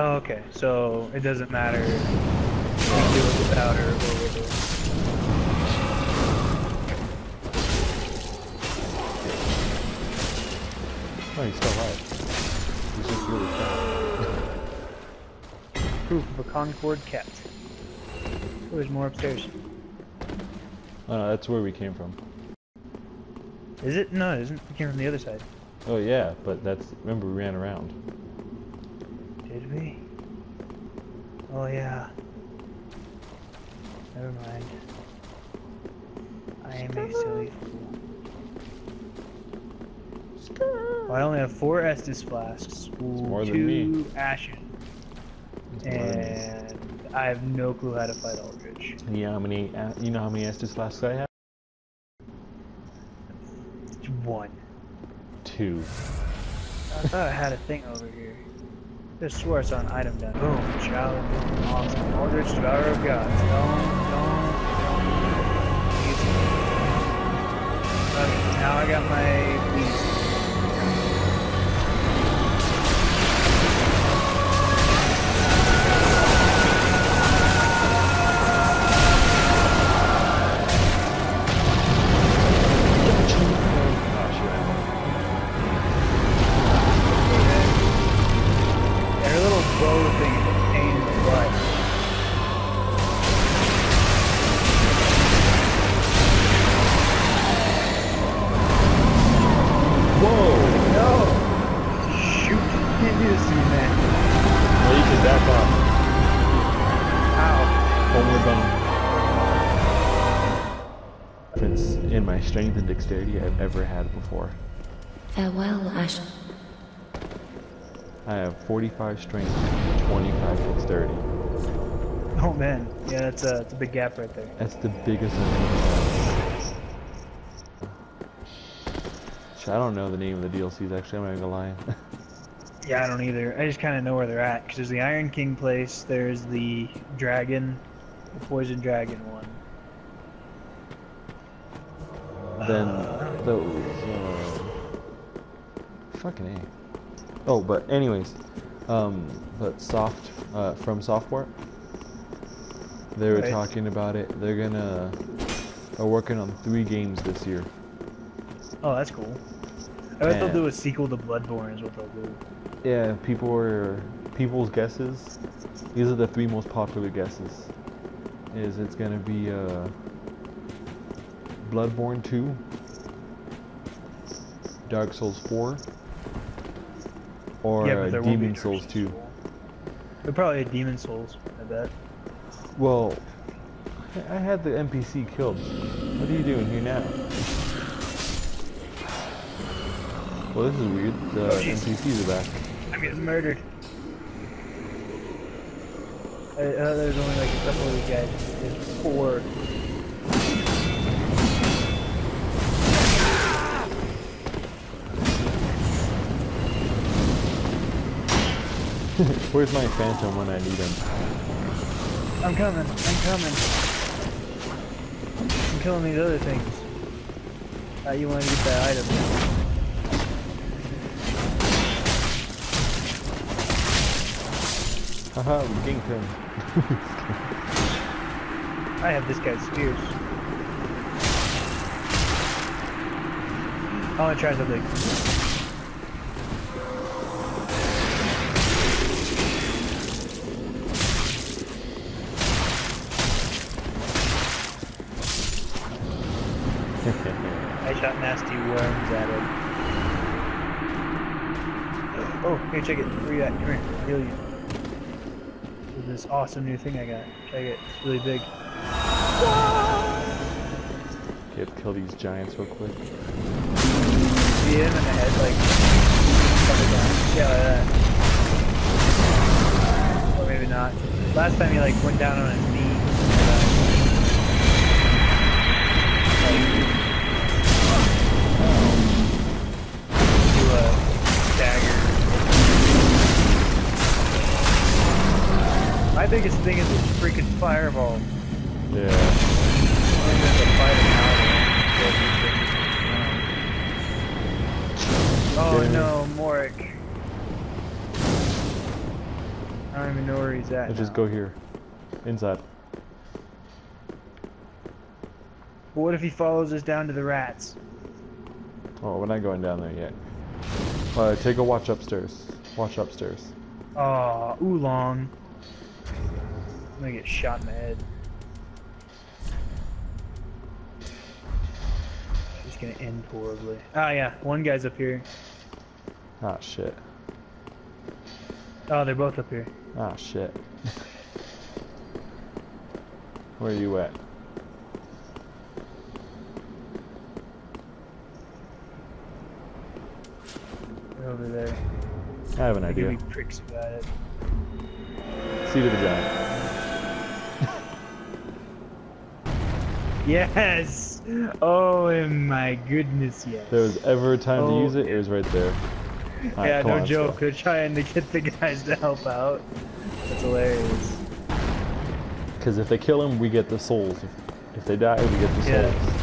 Oh, okay. So it doesn't matter if you do it without her or with her. No, oh, he's still alive. He's just really fat. Proof of a Concord kept. Oh, there's more upstairs. Oh no, that's where we came from. Is it? No, it isn't. It came from the other side. Oh yeah, but that's remember we ran around. Did we? Oh yeah. Never mind. I am a silly fool. Well, I only have four Estus flasks, ooh, more than two me. Ashen, It's more than and I have no clue how to fight Aldrich. Yeah, you know how many? Uh, you know how many Estus flasks I have? One. Two. I thought I had a thing over here. Just swore on item down. Boom, child, awesome. Aldrich, Devourer of Gods. Don't, don't, don't. Easy. Okay, now I got my strength and dexterity I've ever had before. Farewell, Ash. I have 45 strength, 25 dexterity. Oh man, yeah, that's a, that's a big gap right there. That's the biggest I've ever had. I don't know the name of the DLCs actually, I'm not gonna lie. Yeah, I don't either. I just kind of know where they're at. Because there's the Iron King place, there's the dragon, the poison dragon one. Then those, uh, fucking A. Oh, but anyways, um, but soft, uh, from software, they were Right. talking about it. They're gonna, are working on three games this year. Oh, that's cool. I bet they'll do a sequel to Bloodborne is what they'll do. Yeah, people were people's guesses. These are the three most popular guesses. Is it's gonna be uh, Bloodborne 2, Dark Souls 4, or yeah, uh, but there won't be Demon Souls 2. They're probably Demon Souls, I bet. Well, I I had the NPC killed. What are you doing here now? Well, this is weird. The Oh. NPCs are back. I'm getting murdered. I, uh, there's only like a couple of these guys. There's four. Where's my phantom when I need him? I'm coming. I'm coming. I'm killing these other things. Uh, you want to get that item? Haha, we ganked him. I have this guy's spears. I want to try something. Here, check it. Where you at? Come here. I'll heal you. With this awesome new thing I got. Check it. It's really big. Okay, kill these giants real quick. See him in the head, like, coming down. Yeah, like that. Or maybe not. Last time he, like, went down on his knee. Biggest thing is this freaking fireball. Yeah. And then the fight Oh Yeah. no, Morik. I don't even know where he's at. Let's just now. go here. Inside. But what if he follows us down to the rats? Oh, we're not going down there yet. Uh, take a watch upstairs. Watch upstairs. Oh, oolong. I'm gonna get shot in the head. It's gonna end horribly. Oh yeah, one guy's up here. Ah, shit. Oh, they're both up here. Ah, shit. Where are you at? Over there. I have an idea. pricks about it. Seed of the giant. Yes! Oh my goodness, yes. If there was ever a time Oh, to use it, it was right there. Alright, yeah, no on, joke. go. They're trying to get the guys to help out. That's hilarious. Because if they kill him, we get the souls. If, if they die, we get the Yeah. souls.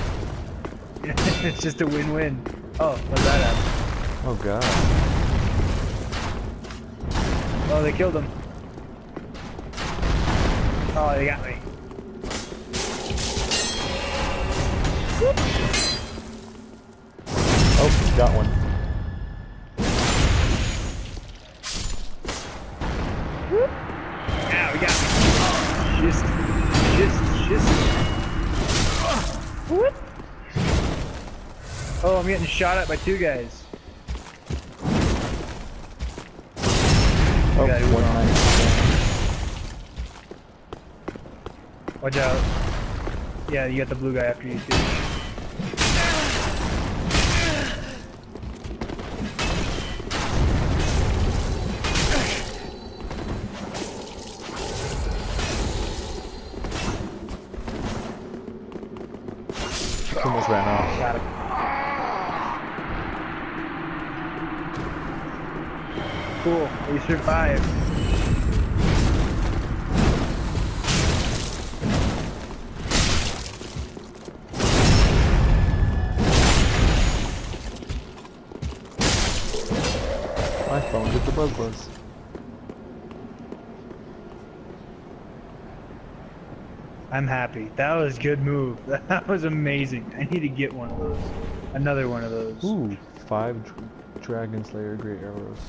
it's just a win-win. Oh, what's that happen? Oh god. Oh, they killed him. Oh, they got me. Oh, got one. Yeah, we got me. Oh, just, just, just. Whoop. Oh, I'm getting shot at by two guys. Watch out. Yeah, you got the blue guy after you too. Almost ran off. Got him. Cool. We survived. Phone did the buzz buzz. I'm happy. That was a good move. That was amazing. I need to get one of those. Another one of those. Ooh, five dr Dragon Slayer Great Arrows.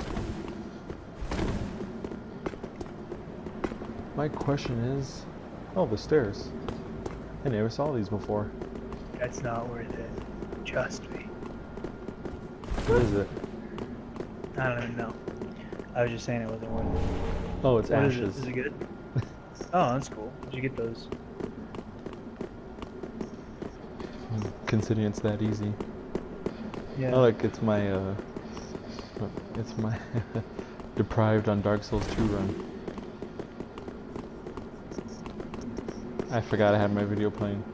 My question is, oh, the stairs. I never saw these before. That's not worth it. Trust me. What is it? I don't even know. I was just saying it wasn't worth it. Oh, it's What is it? ashes. Is it good? oh, that's cool. Did you get those? Considering it's that easy. Yeah. Oh, look, it's my, uh, it's my deprived on Dark Souls 2 run. I forgot I had my video playing.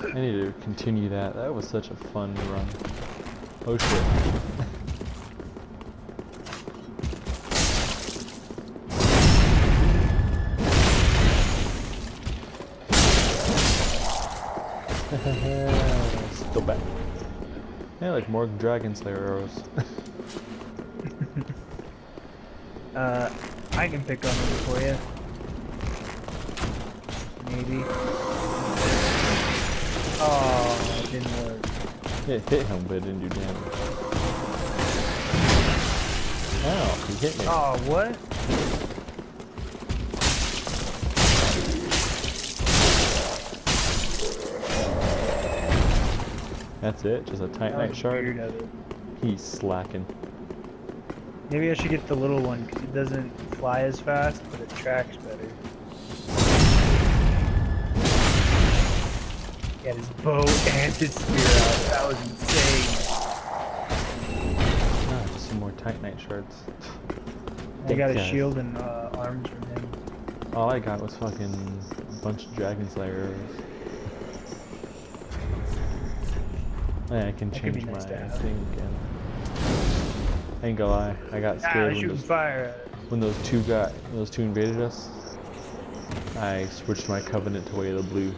I need to continue that. That was such a fun run. Oh shit. more Dragon Slayer arrows. Uh, I can pick on them for you. Maybe. Oh, it didn't work. it hit him, but it didn't do damage. Ow, he hit me. Oh, what? That's it? Just a That Titanite was shard? weird of it. He's slacking. Maybe I should get the little one because it doesn't fly as fast, but it tracks better. Got his bow and his spear out. That was insane. Ah, just some more Titanite shards. I got a shield and uh, arms from him. All I got was fucking a bunch of Dragon Slayer arrows. Yeah, I can That change nice my thing again. I ain't gonna lie, I got Ah, scared when those, fire. when those two got those two invaded us. I switched my covenant to way of the blue.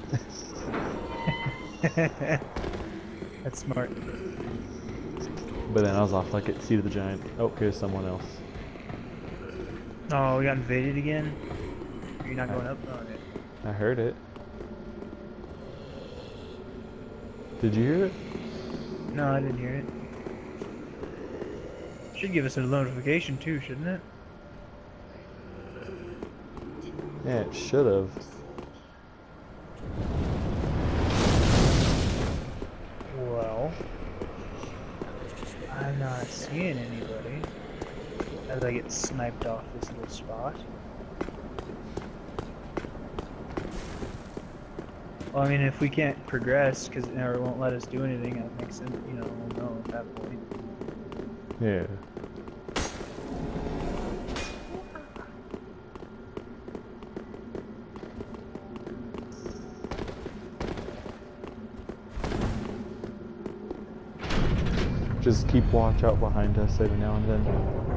That's smart. but then I was off like it, Seed of the Giant. Oh, here's someone else. Oh, we got invaded again? You're not I- going up on it. I heard it. Did you hear it? No, I didn't hear it. Should give us a notification too, shouldn't it? Yeah, it should have. Well, I'm not seeing anybody as I get sniped off this little spot. Well, I mean, if we can't progress because it won't let us do anything, it makes sense, you know, we'll know at that point. Yeah. Just keep watch out behind us every now and then.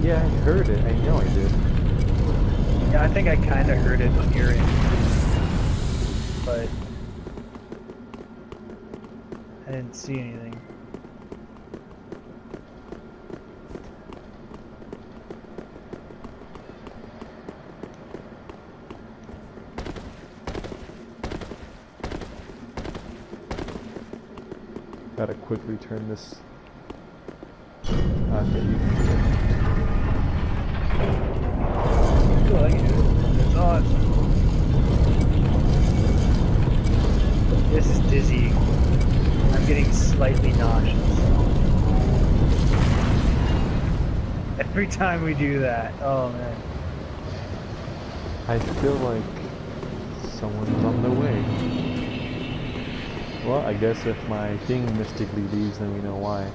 Yeah, I heard it. I know I did. Yeah, I think I kind of heard it on your end, but I didn't see anything. Gotta quickly turn this. This is dizzy. I'm getting slightly nauseous. Every time we do that, oh man. I feel like someone's on the way. Well, I guess if my thing mystically leaves, then we know why.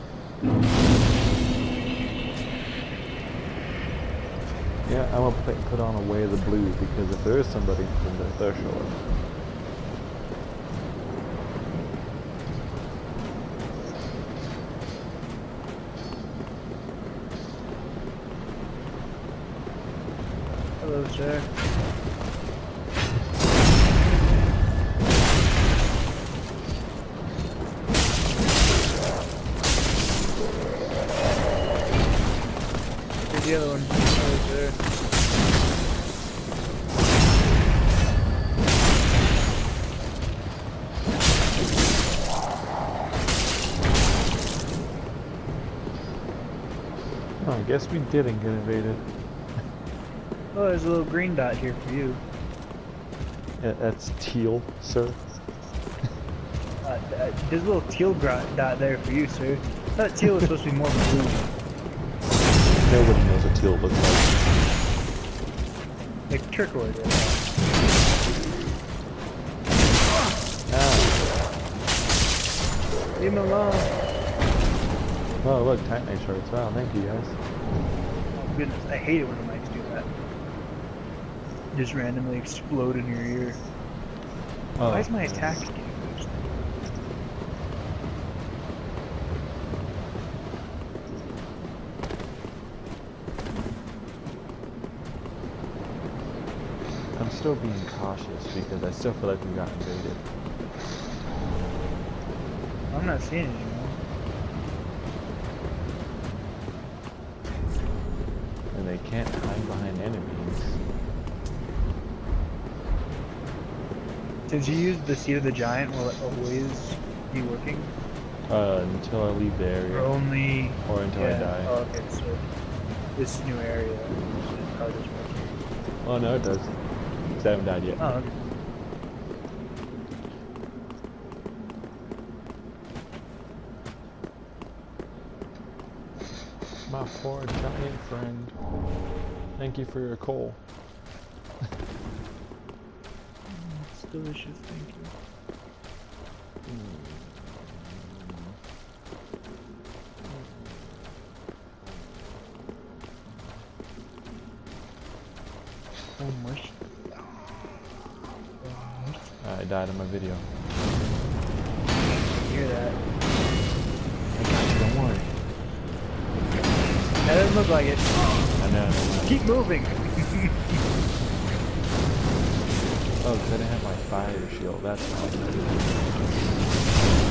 Yeah, I'm gonna put, on away the blue because if there is somebody, then they're, show. Sir. Here's the other one. I guess we didn't get invaded. Oh, there's a little green dot here for you. Yeah, that's teal, sir. Uh, uh, there's a little teal dot there for you, sir. Thought teal was supposed to be more blue. Nobody knows what teal looks like. Like turquoise. Ah, Leave him alone. oh look, Titanite shards. Wow, thank you guys. Oh goodness, I hate it when the mics do that. Just randomly explode in your ear. Oh, Why is my attack getting boosted? I'm still being cautious because I still feel like we got invaded. I'm not seeing anymore. And they can't hide behind enemies. Since you used the seat of the giant, will it always be working? Uh, until I leave the Or area. only... Or until I die. Oh, okay, so this new area is probably just working. Oh no, it does. 'Cause I haven't died yet. Oh, okay. My poor giant friend. Thank you for your coal. It's delicious, thank you. Oh, mush. Oh. I died in my video. Hear that? I got you, don't worry. That doesn't look like it. I know. Keep moving. Oh, 'cause I didn't have my fire shield. That's why.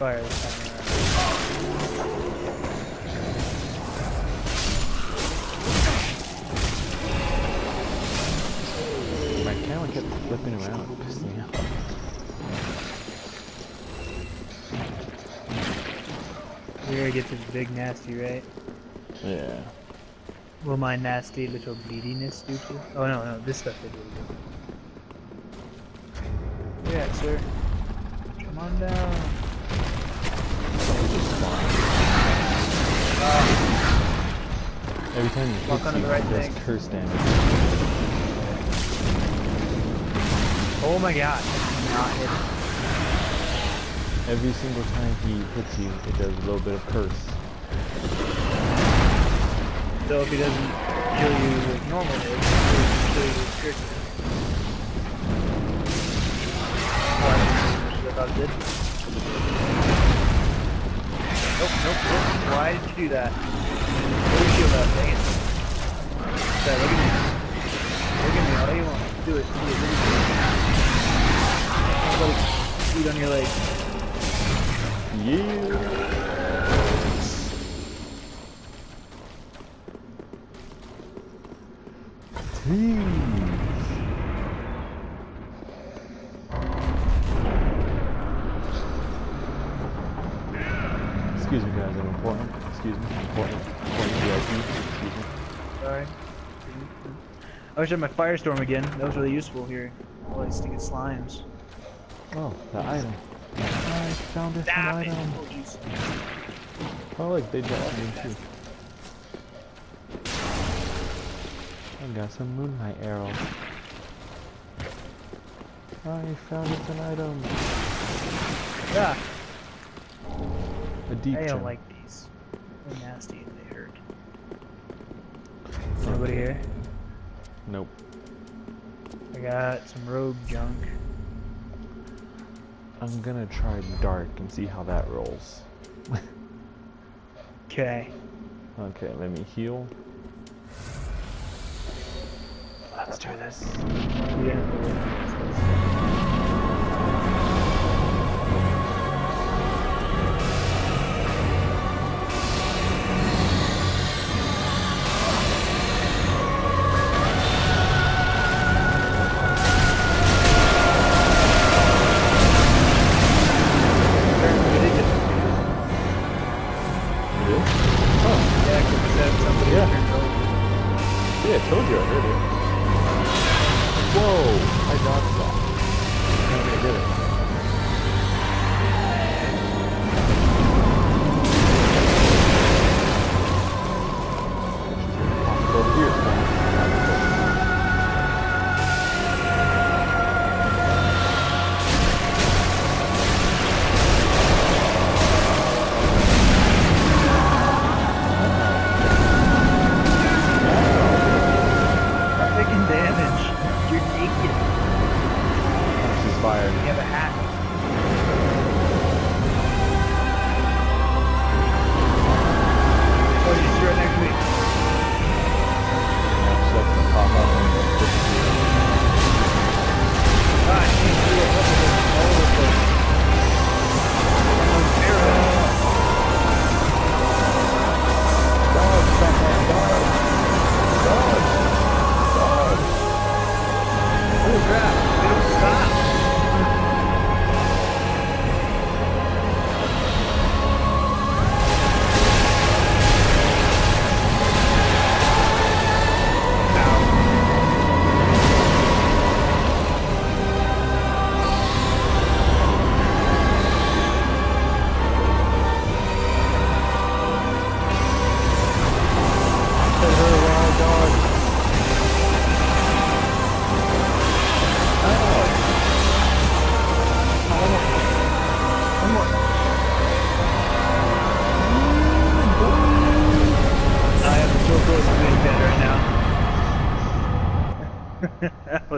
Fire this time around. My camera kept flipping around. Pissed me off. We gotta get this big nasty, right? Yeah. Will my nasty little bleediness do to? Oh no, no, this stuff did really good. Yeah, sir. Come on down. Every time you hit you, the right it does thing. curse damage. Oh my god. Not hit. Every single time he hits you, it does a little bit of curse. So if he doesn't kill you with normal hits, he'll kill you with curse. What? I did. Nope, nope, nope. Why did you do that? Your shield up, dang it. Okay, look at me. Look at me, all you want. Do it, do it, do it. Somebody feet on your leg. Yeah. Jeez. I wish I had my firestorm again. That was really useful here. All these stinking slimes. Oh, the item. I found this Stop it! item. Oh, jeez. Oh, look, they dropped me too. I got some moonlight arrows. I found us an item. Yeah, A deep I don't gem. like these. They're nasty and they hurt. Anybody here? Nope. I got some rogue junk. I'm gonna try dark and see how that rolls. Okay. Okay, let me heal. Let's do this. It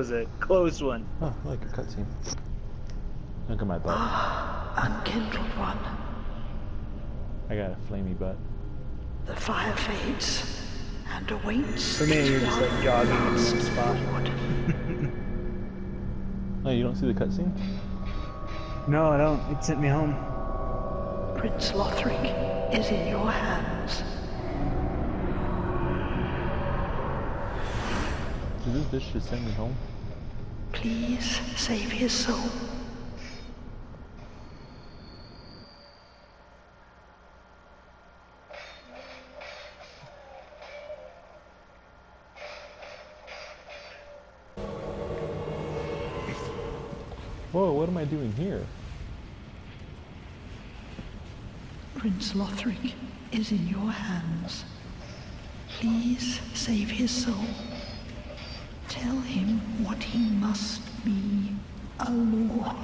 was a close one. Oh, I like a cutscene. Look at my butt. Ah, Unkindled one, I got a flamey butt. the fire fades and awaits. For me, you're just like one jogging in one last spot. Oh, you don't see the cutscene? No, I don't. It sent me home. Prince Lothric is in your hands. Did this bitch just send me home? Please save his soul. Whoa, what am I doing here? Prince Lothric is in your hands. Please save his soul. Tell him what he must be, a lord.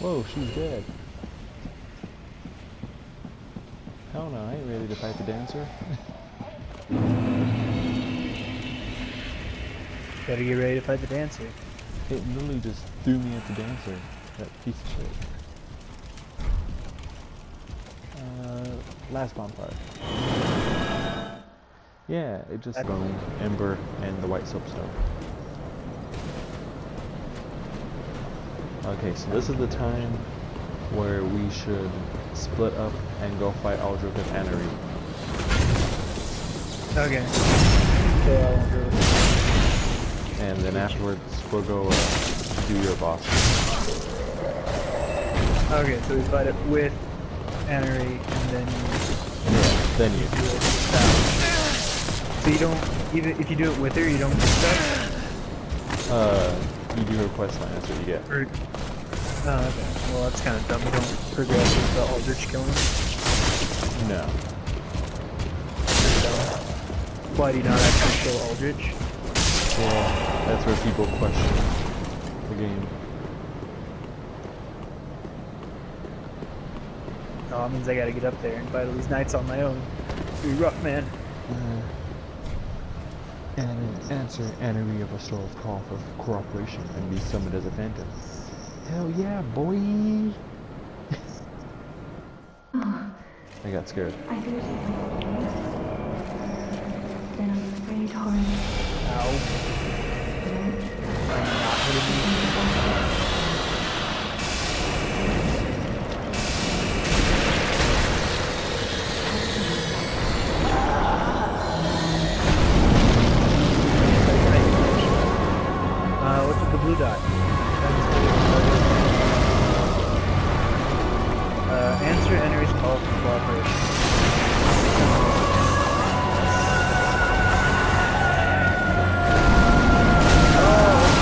Whoa, she's dead. Hell no, I ain't ready to fight the dancer. Better get ready to fight the dancer. It literally just threw me at the dancer. That piece of shit. Uh, last bonfire. Yeah, it just bone, ember, and the white soapstone. Okay, so this is the time where we should split up and go fight Aldrich and Anri. Okay. So. And then afterwards, we'll go uh, do your boss. Okay, so we fight it with Anri and then Yeah, then you. you do it. So you don't even if you do it with her, you don't get stuff. Uh, you do her quest line, that's what you get. Or, oh, okay. Well, that's kind of dumb. You don't progress with the Aldrich killing. No. Why do you not actually kill Aldrich? Well, that's where people question the game. Oh, it means I gotta get up there and fight all these knights on my own. It's gonna be rough, man. Uh, and answer Anri of Astora's call for cooperation and be summoned as a phantom. Hell yeah, boy! I got scared. I heard you. Then I'm afraid hard. Ow. Are you not blue dot? Uh, answer Anri's call for cooperation. Oh,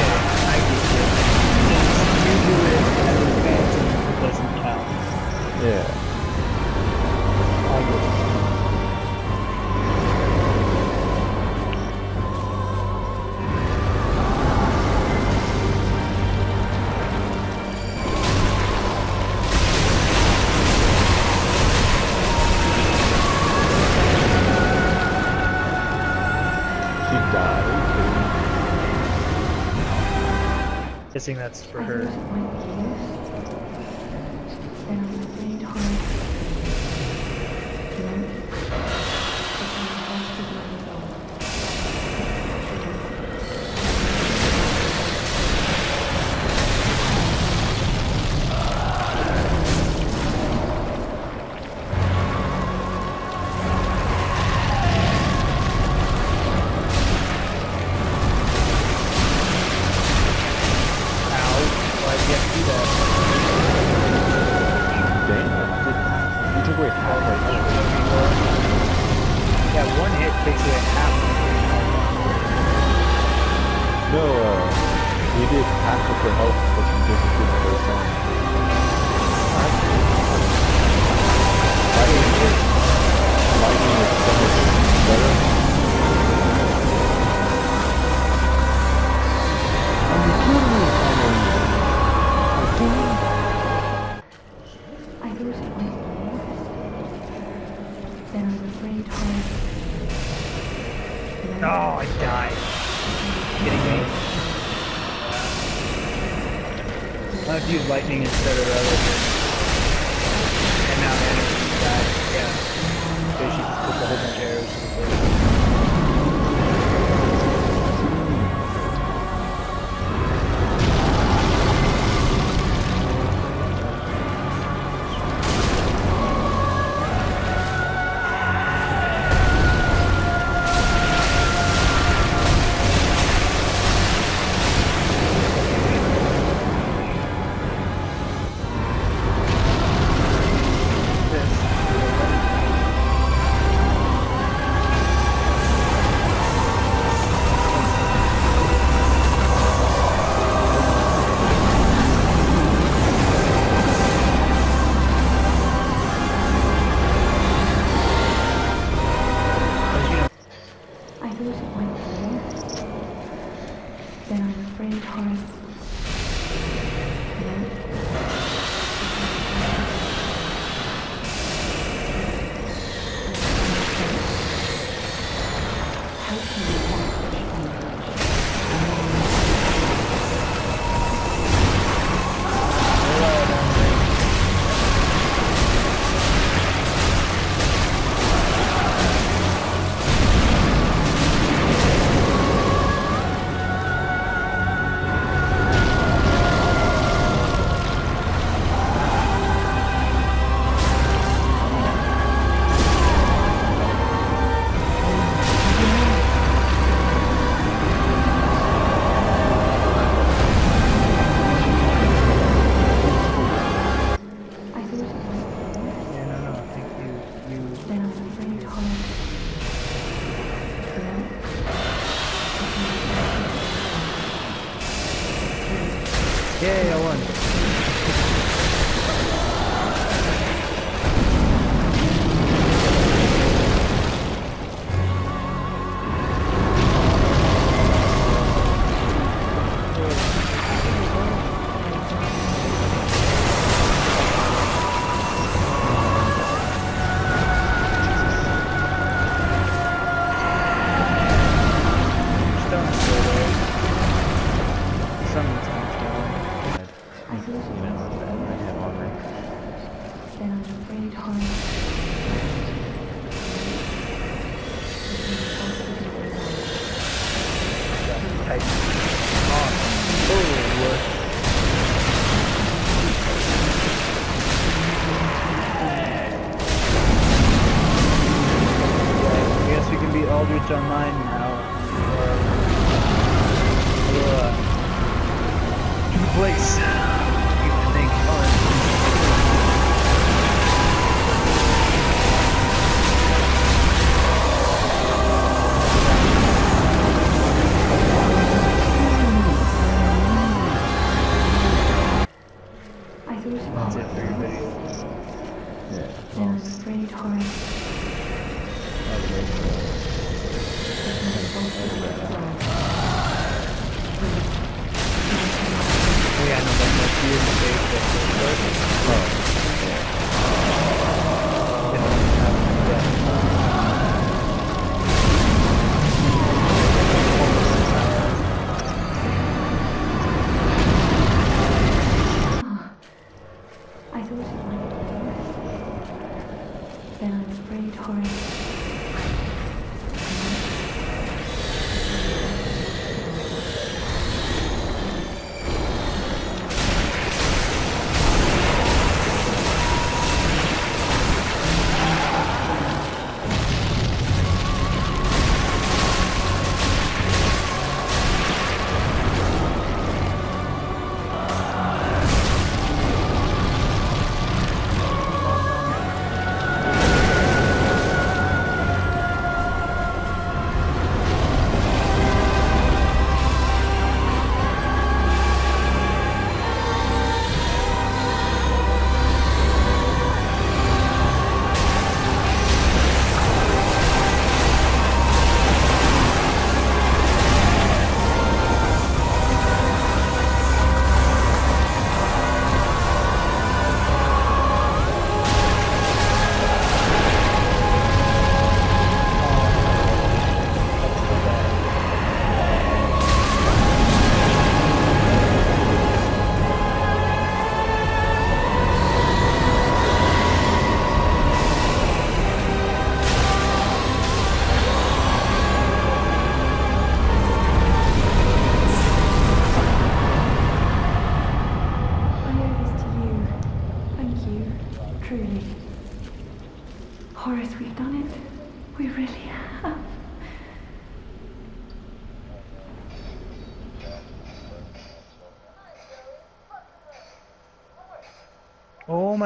Guessing that's for her. Hit half of No, uh, we did half of her health,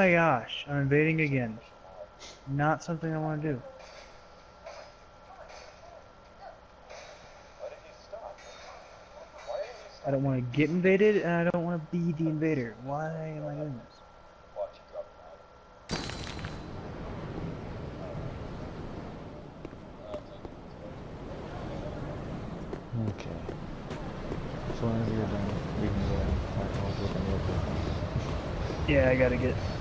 my gosh, I'm invading again. Not something I want to do. I don't want to get invaded, and I don't want to be the invader. Why am I doing this? Okay. So whenever you're done, we can go and talk about what other Yeah, I gotta get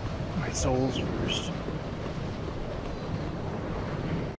my souls first.